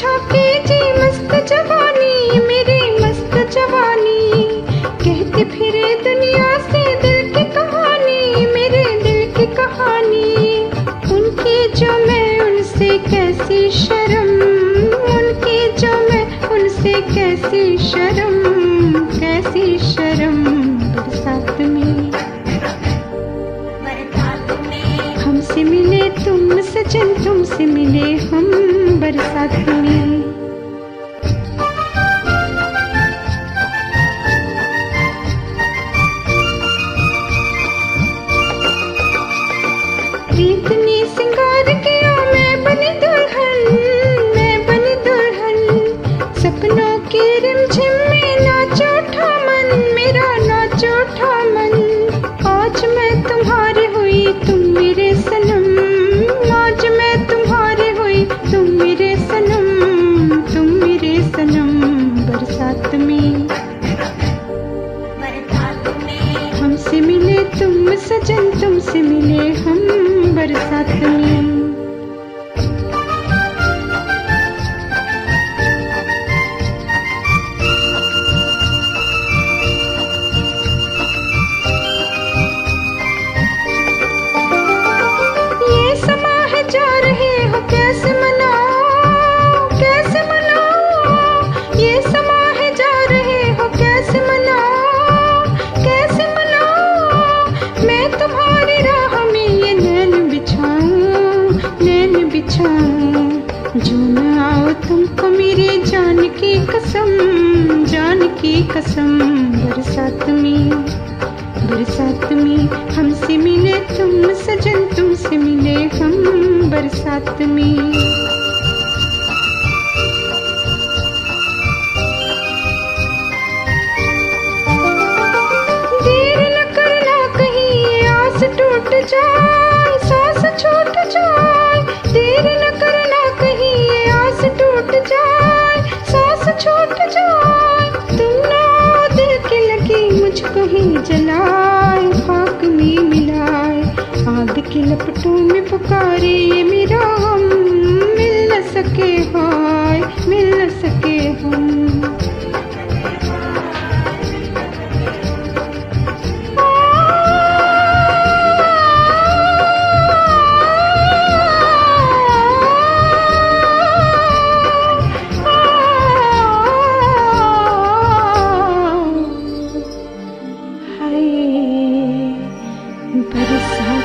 छाके जी मस्त जवानी मेरी मस्त जवानी। कहते फिरे दुनिया से दिल की कहानी मेरे दिल की कहानी। उनकी जो मैं उनसे कैसी शर्म। उनकी जो मैं उनसे कैसी शर्म। कैसी शर्म बरसात में। बरसात में। हमसे मिले तुम सजन तुमसे मिले हम बरसात नाचो मन आज मैं तुम्हारी हुई तुम मेरे सनम। आज मैं तुम्हारी हुई तुम मेरे सनम तुम मेरे सनम। बरसात बरसात में। हमसे मिले तुम सजन तुमसे मिले हम बरसात में। जो न आओ तुमको मेरी जान की कसम, जान की कसम। बरसात में बरसात में हमसे मिले तुम सजन, तुमसे मिले हम बरसात में। जलाए खाक में मिलाए आग के लपटों में पुकारे। But the sound.